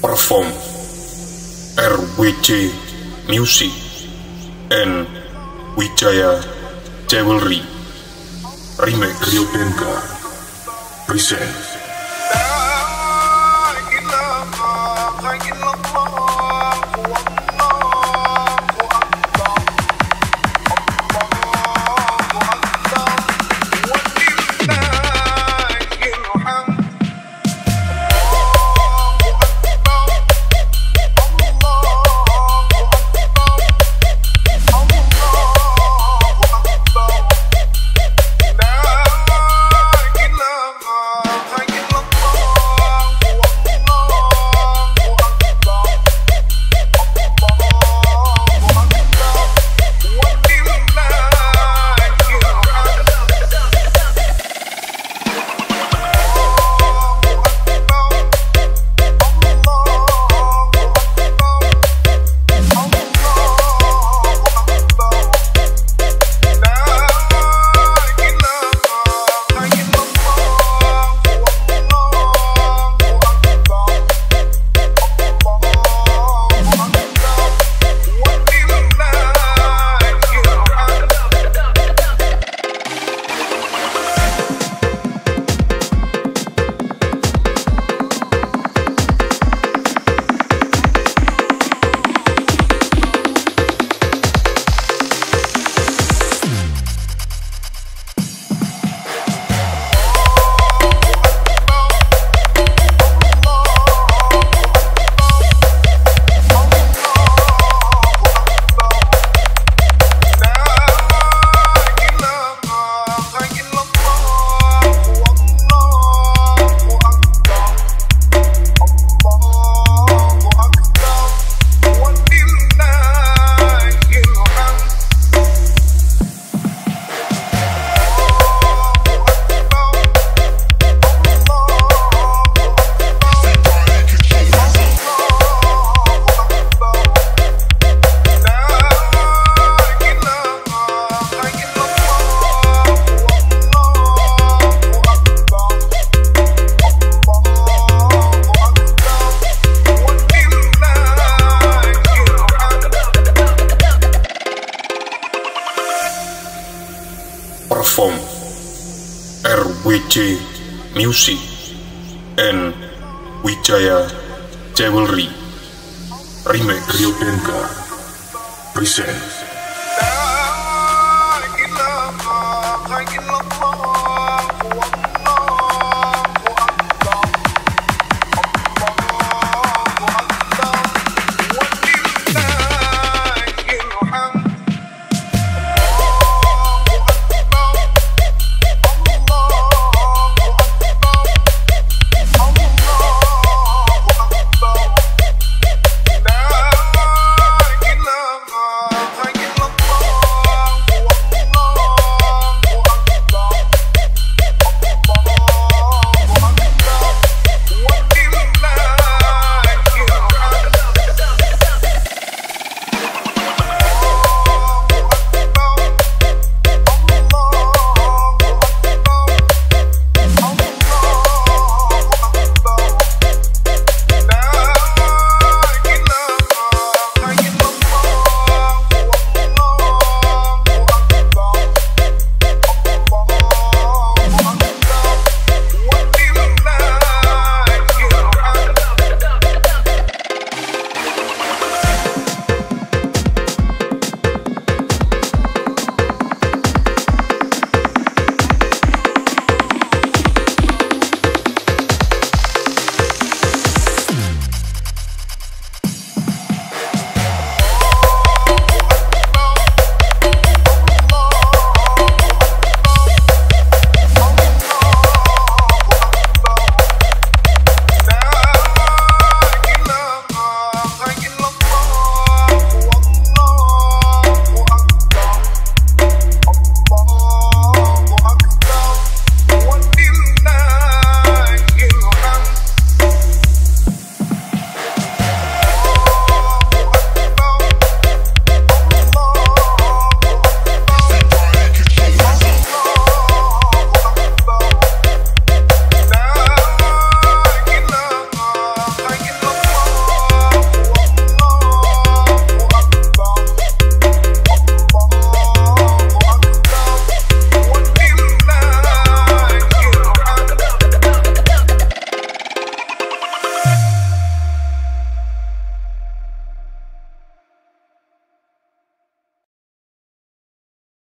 perform RWJ Music and Wijaya Jewelry. Remix. Rio Denka present perform RWJ Music and Wijaya Jewelry. Remix Rio Denka present